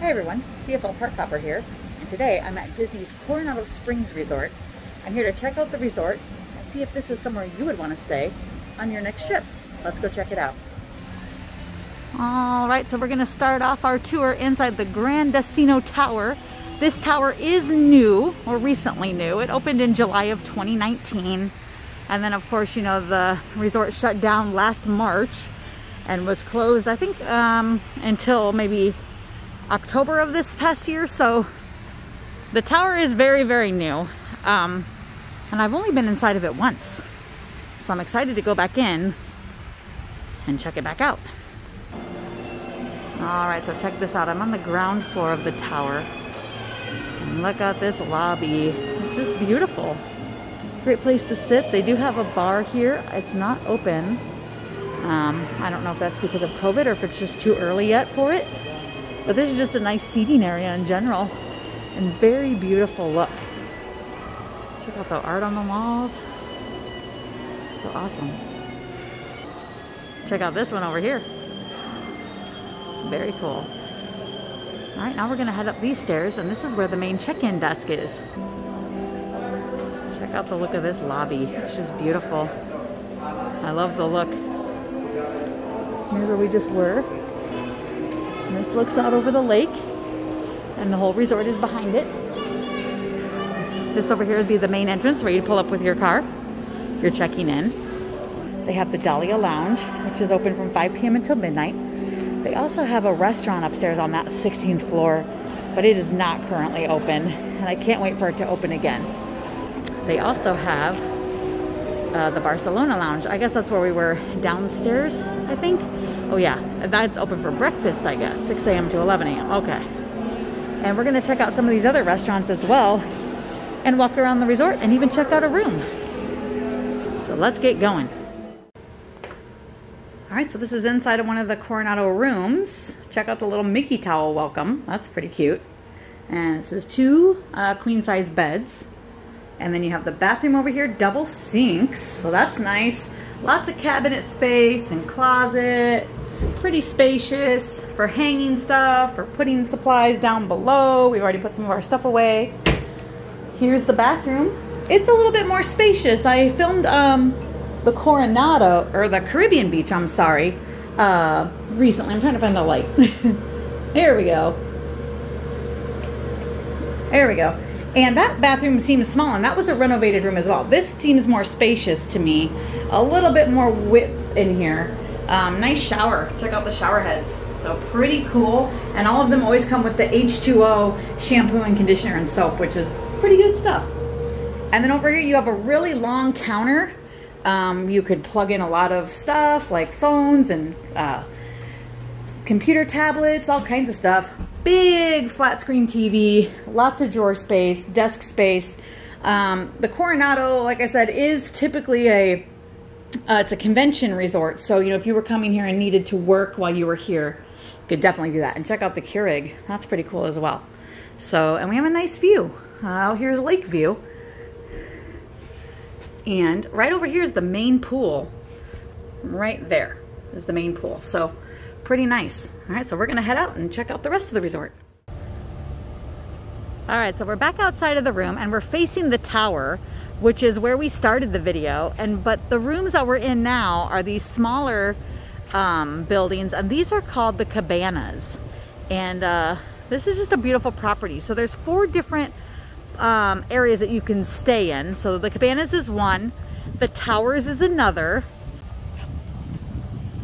Hi everyone, CFL Park Hopper here, and today I'm at Disney's Coronado Springs Resort. I'm here to check out the resort and see if this is somewhere you would want to stay on your next trip. Let's go check it out. All right, so we're gonna start off our tour inside the Gran Destino Tower. This tower is new, or recently new. It opened in July of 2019. And then of course, you know, the resort shut down last March and was closed, I think, um, until maybe October of this past year. So the tower is very, very new. Um, and I've only been inside of it once. So I'm excited to go back in and check it back out. All right, so check this out. I'm on the ground floor of the tower. And look at this lobby. It's just beautiful. Great place to sit. They do have a bar here. It's not open. Um, I don't know if that's because of COVID or if it's just too early yet for it. But this is just a nice seating area in general and very beautiful look. Check out the art on the walls. So awesome. Check out this one over here. Very cool. All right, now we're gonna head up these stairs and this is where the main check-in desk is. Check out the look of this lobby. It's just beautiful. I love the look. Here's where we just were. This looks out over the lake and the whole resort is behind it. This over here would be the main entrance where you pull up with your car. If you're checking in. They have the Dahlia Lounge, which is open from 5 p.m. until midnight. They also have a restaurant upstairs on that 16th floor, but it is not currently open, and I can't wait for it to open again. They also have uh, the Barcelona Lounge. I guess that's where we were downstairs, I think. Oh yeah, that's open for breakfast, I guess, 6 a.m. to 11 a.m. Okay. And we're gonna check out some of these other restaurants as well and walk around the resort and even check out a room. So let's get going. All right, so this is inside of one of the Coronado rooms. Check out the little Mickey towel welcome. That's pretty cute. And this is two uh, queen size beds. And then you have the bathroom over here, double sinks. So that's nice. Lots of cabinet space and closet pretty spacious for hanging stuff for putting supplies down below. We've already put some of our stuff away. Here's the bathroom. It's a little bit more spacious. I filmed um, the Coronado, or the Caribbean Beach, I'm sorry, uh, recently. I'm trying to find the light. Here we go. There we go. And that bathroom seems small, and that was a renovated room as well. This seems more spacious to me. A little bit more width in here. Um, nice shower. Check out the shower heads. So pretty cool. And all of them always come with the H2O shampoo and conditioner and soap, which is pretty good stuff. And then over here you have a really long counter. Um, you could plug in a lot of stuff like phones and uh, computer tablets, all kinds of stuff. Big flat screen TV, lots of drawer space, desk space. Um, the Coronado, like I said, is typically a uh, it's a convention resort, so you know if you were coming here and needed to work while you were here, you could definitely do that. And check out the Keurig; that's pretty cool as well. So, and we have a nice view. Uh, here's Lake View, and right over here is the main pool. Right there is the main pool. So, pretty nice. All right, so we're gonna head out and check out the rest of the resort. All right, so we're back outside of the room and we're facing the tower which is where we started the video. And but the rooms that we're in now are these smaller um, buildings, and these are called the cabanas. And uh, this is just a beautiful property. So there's four different um, areas that you can stay in. So the cabanas is one, the towers is another.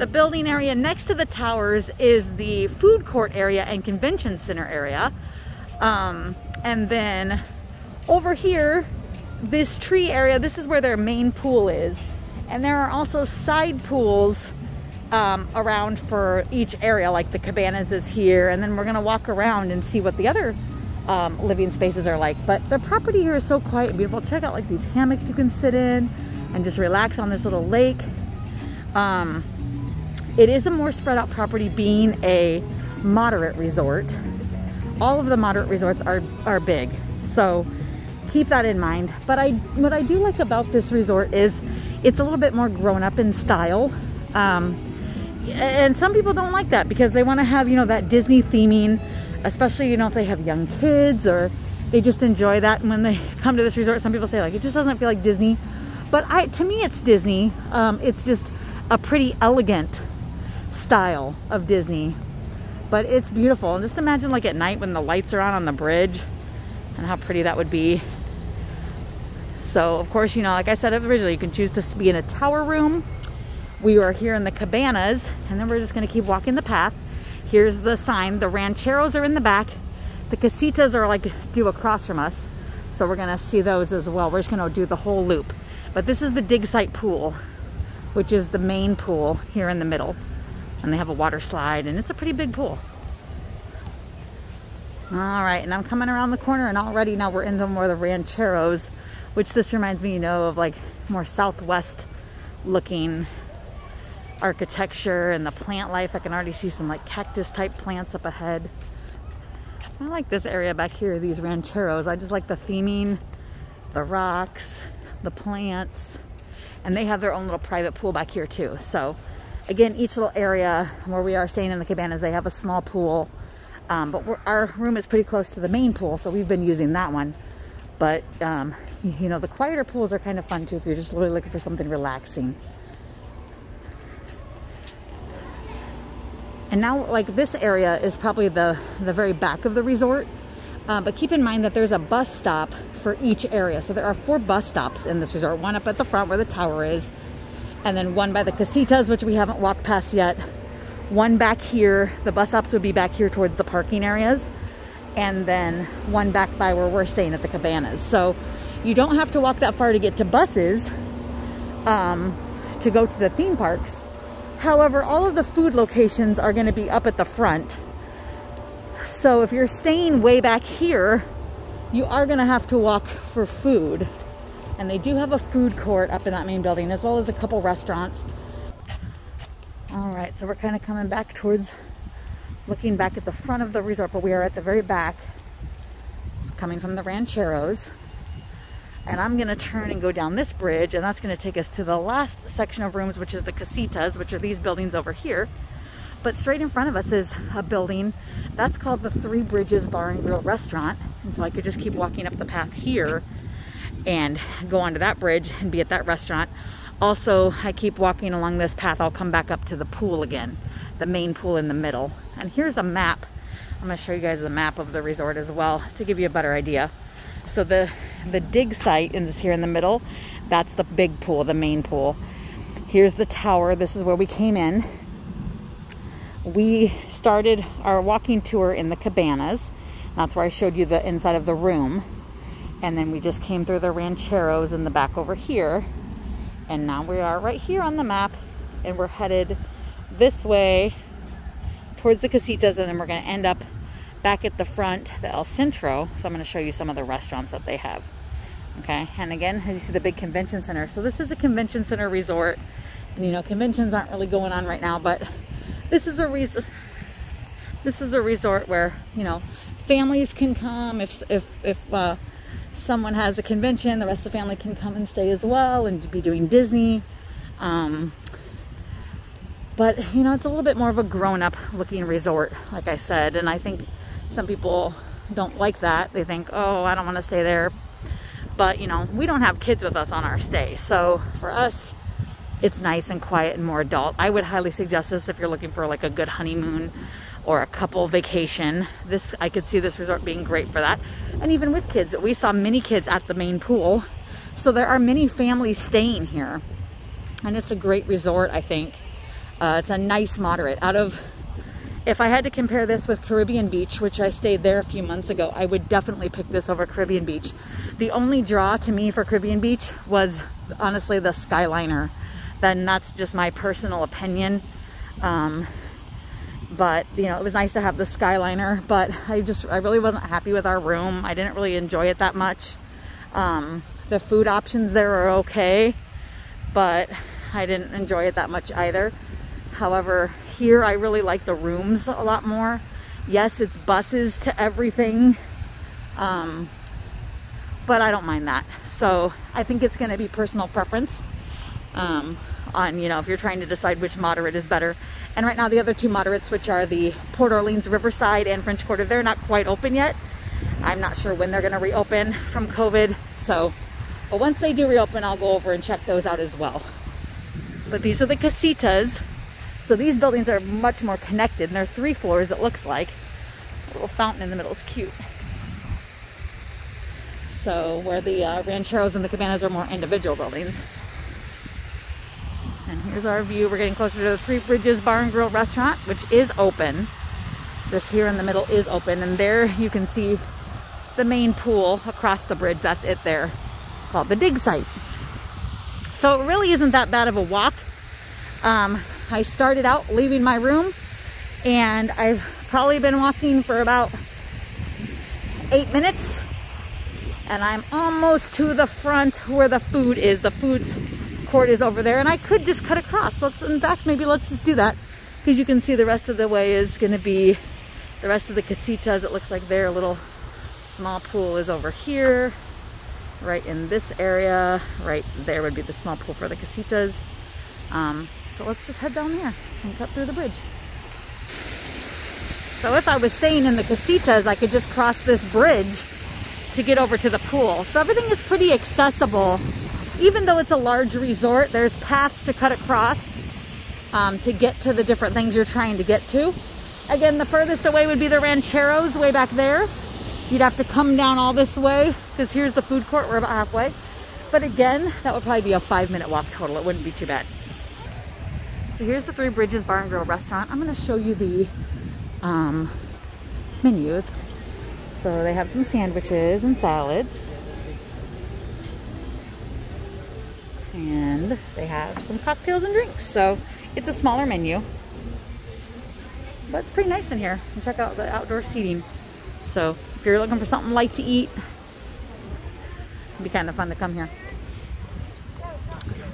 The building area next to the towers is the food court area and convention center area. Um, and then over here this tree area, this is where their main pool is. And there are also side pools um, around for each area, like the cabanas is here. And then we're gonna walk around and see what the other um, living spaces are like. But the property here is so quiet and beautiful. Check out like these hammocks you can sit in and just relax on this little lake. Um, it is a more spread out property being a moderate resort. All of the moderate resorts are, are big. So keep that in mind. But I, what I do like about this resort is it's a little bit more grown up in style. Um, and some people don't like that because they want to have, you know, that Disney theming. especially, you know, if they have young kids or they just enjoy that. And when they come to this resort, some people say like, it just doesn't feel like Disney. But I, to me, it's Disney. Um, it's just a pretty elegant style of Disney. But it's beautiful. And just imagine like at night when the lights are on on the bridge and how pretty that would be. So of course, you know, like I said originally, you can choose to be in a tower room. We are here in the cabanas and then we're just gonna keep walking the path. Here's the sign. The rancheros are in the back. The casitas are like due across from us. So we're gonna see those as well. We're just gonna do the whole loop. But this is the dig site pool, which is the main pool here in the middle. And they have a water slide and it's a pretty big pool. All right, and I'm coming around the corner and already now we're in the more the rancheros which this reminds me, you know, of like more southwest looking architecture and the plant life. I can already see some like cactus type plants up ahead. I like this area back here, these rancheros. I just like the theming, the rocks, the plants, and they have their own little private pool back here too. So again, each little area where we are staying in the cabanas, they have a small pool. Um, but our room is pretty close to the main pool, so we've been using that one. But um, you know, the quieter pools are kind of fun too if you're just really looking for something relaxing. And now like this area is probably the, the very back of the resort. Uh, but keep in mind that there's a bus stop for each area. So there are four bus stops in this resort. One up at the front where the tower is. And then one by the casitas, which we haven't walked past yet. One back here. The bus stops would be back here towards the parking areas. And then one back by where we're staying at the cabanas. So you don't have to walk that far to get to buses um, to go to the theme parks. However, all of the food locations are going to be up at the front. So if you're staying way back here, you are going to have to walk for food. And they do have a food court up in that main building, as well as a couple restaurants. All right, so we're kind of coming back towards, looking back at the front of the resort, but we are at the very back, coming from the Rancheros. And I'm gonna turn and go down this bridge and that's gonna take us to the last section of rooms which is the casitas which are these buildings over here. But straight in front of us is a building that's called the Three Bridges Bar and Grill Restaurant. And so I could just keep walking up the path here and go onto that bridge and be at that restaurant also I keep walking along this path I'll come back up to the pool again the main pool in the middle and here's a map I'm gonna show you guys the map of the resort as well to give you a better idea so the, the dig site is here in the middle. That's the big pool, the main pool. Here's the tower. This is where we came in. We started our walking tour in the cabanas. That's where I showed you the inside of the room. And then we just came through the rancheros in the back over here. And now we are right here on the map. And we're headed this way towards the casitas. And then we're going to end up back at the front, the El Centro. So I'm going to show you some of the restaurants that they have. Okay, and again, as you see the big convention center. So this is a convention center resort. And you know, conventions aren't really going on right now, but this is a resort. This is a resort where, you know, families can come. If, if, if uh, someone has a convention, the rest of the family can come and stay as well and be doing Disney. Um, but, you know, it's a little bit more of a grown-up looking resort, like I said. And I think some people don't like that. They think, oh, I don't want to stay there. But, you know, we don't have kids with us on our stay. So for us, it's nice and quiet and more adult. I would highly suggest this if you're looking for like a good honeymoon or a couple vacation. This I could see this resort being great for that. And even with kids, we saw many kids at the main pool. So there are many families staying here. And it's a great resort, I think. Uh, it's a nice moderate. Out of if I had to compare this with Caribbean Beach, which I stayed there a few months ago, I would definitely pick this over Caribbean Beach. The only draw to me for Caribbean Beach was honestly the Skyliner. Then that's just my personal opinion. Um, but you know, it was nice to have the Skyliner, but I just, I really wasn't happy with our room. I didn't really enjoy it that much. Um, the food options there are okay, but I didn't enjoy it that much either. However, here I really like the rooms a lot more. Yes, it's buses to everything, um, but I don't mind that. So I think it's going to be personal preference um, on, you know, if you're trying to decide which moderate is better. And right now the other two moderates, which are the Port Orleans Riverside and French Quarter, they're not quite open yet. I'm not sure when they're gonna reopen from COVID. So, but once they do reopen, I'll go over and check those out as well. But these are the casitas. So these buildings are much more connected and they're three floors, it looks like. A little fountain in the middle is cute. So where the uh, rancheros and the cabanas are more individual buildings. And here's our view. We're getting closer to the Three Bridges Bar and Grill restaurant, which is open. This here in the middle is open. And there you can see the main pool across the bridge. That's it there, called the dig site. So it really isn't that bad of a walk. Um, I started out leaving my room and I've probably been walking for about eight minutes and I'm almost to the front where the food is. The food court is over there and I could just cut across. Let's, in fact, maybe let's just do that because you can see the rest of the way is going to be the rest of the casitas. It looks like their little small pool is over here, right in this area. Right there would be the small pool for the casitas. Um, so let's just head down there and cut through the bridge. So if I was staying in the casitas, I could just cross this bridge to get over to the pool. So everything is pretty accessible. Even though it's a large resort, there's paths to cut across um, to get to the different things you're trying to get to. Again, the furthest away would be the Rancheros way back there. You'd have to come down all this way because here's the food court. We're about halfway. But again, that would probably be a five minute walk total. It wouldn't be too bad. So here's the Three Bridges Bar and Grill restaurant. I'm going to show you the um, menu. It's so they have some sandwiches and salads. And they have some cocktails and drinks. So it's a smaller menu. But it's pretty nice in here. And check out the outdoor seating. So if you're looking for something light to eat, it'd be kind of fun to come here.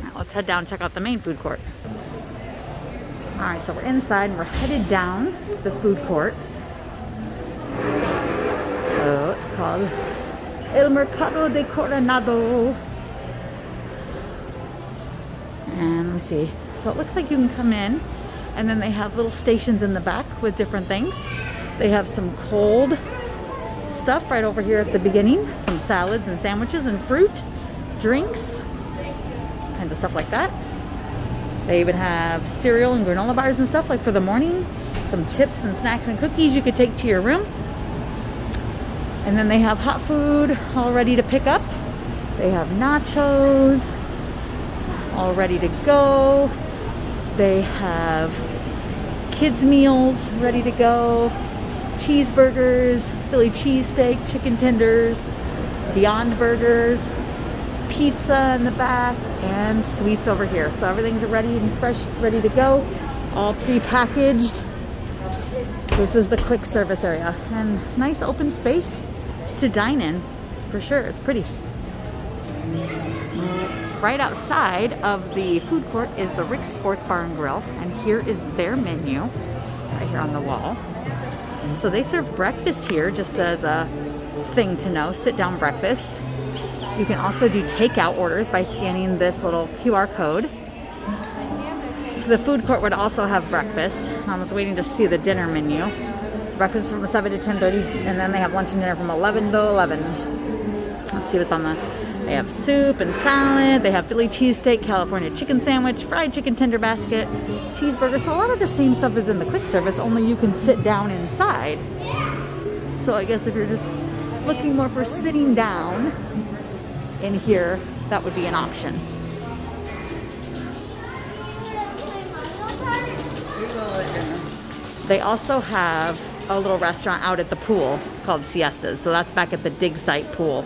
Now let's head down and check out the main food court. All right, so we're inside and we're headed down to the food court. So it's called El Mercado de Coronado. And let me see. So it looks like you can come in and then they have little stations in the back with different things. They have some cold stuff right over here at the beginning. Some salads and sandwiches and fruit, drinks, kinds of stuff like that. They even have cereal and granola bars and stuff like for the morning. Some chips and snacks and cookies you could take to your room. And then they have hot food all ready to pick up. They have nachos all ready to go. They have kids meals ready to go. Cheeseburgers, Philly cheesesteak, chicken tenders, Beyond Burgers, pizza in the back, and sweets over here. So everything's ready and fresh, ready to go. All pre-packaged. This is the quick service area and nice open space to dine in for sure. It's pretty. Right outside of the food court is the Rix Sports Bar and Grill, and here is their menu right here on the wall. So they serve breakfast here just as a thing to know, sit down breakfast. You can also do takeout orders by scanning this little QR code. The food court would also have breakfast. I was waiting to see the dinner menu So breakfast is from 7 to 10.30 and then they have lunch and dinner from 11 to 11. Let's see what's on the... They have soup and salad. They have Philly cheesesteak, California chicken sandwich, fried chicken tender basket, cheeseburger. So a lot of the same stuff is in the quick service, only you can sit down inside. So I guess if you're just looking more for sitting down in here, that would be an option. They also have a little restaurant out at the pool called Siestas. So that's back at the dig site pool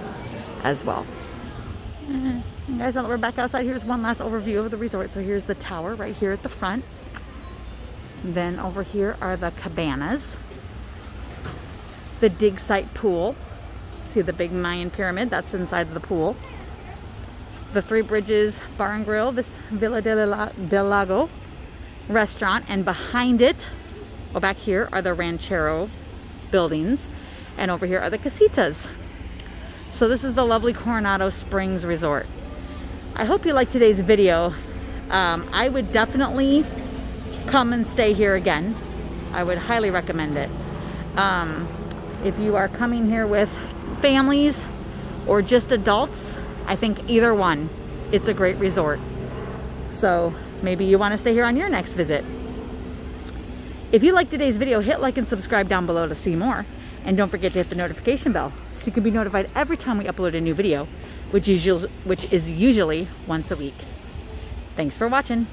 as well. And guys, now that we're back outside, here's one last overview of the resort. So here's the tower right here at the front. Then over here are the cabanas. The dig site pool. See the big Mayan pyramid? That's inside the pool. The Three Bridges Bar and Grill, this Villa del Lago restaurant. And behind it well, back here are the rancheros buildings, and over here are the casitas. So this is the lovely Coronado Springs Resort. I hope you liked today's video. Um, I would definitely come and stay here again. I would highly recommend it. Um, if you are coming here with families or just adults, I think either one, it's a great resort. So maybe you want to stay here on your next visit. If you like today's video, hit like and subscribe down below to see more. And don't forget to hit the notification bell so you can be notified every time we upload a new video, which which is usually once a week. Thanks for watching.